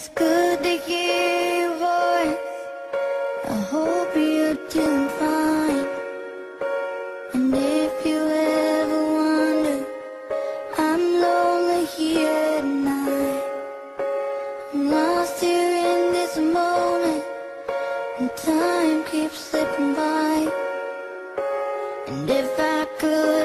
It's good to hear your voice. I hope you're doing fine. And if you ever wonder, I'm lonely here tonight. I'm lost here in this moment, and time keeps slipping by. And if I could.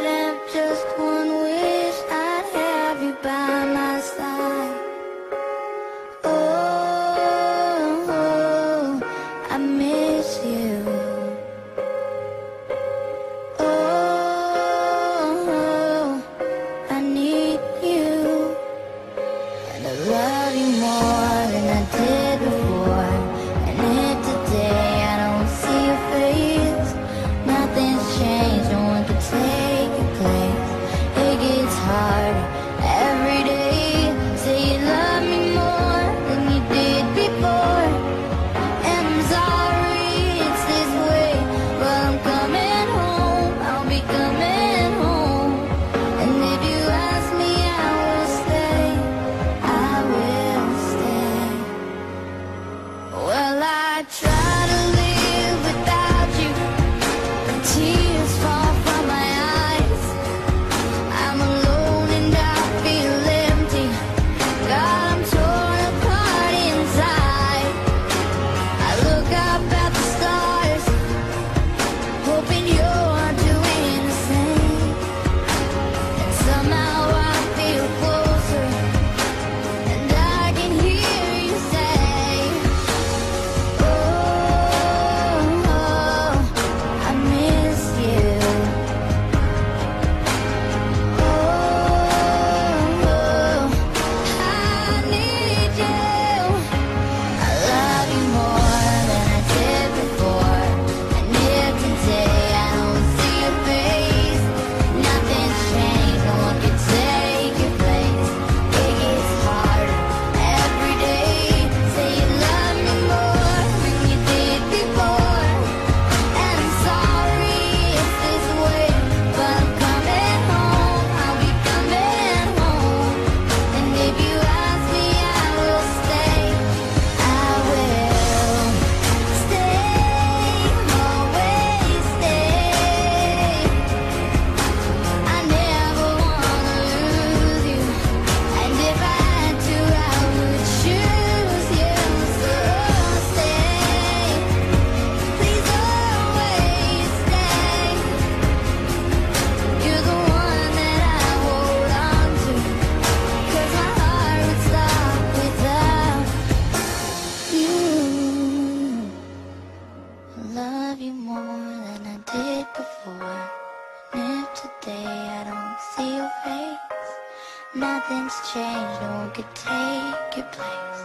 things change, no one could take your place.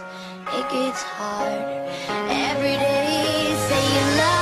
It gets harder every day. Say you love.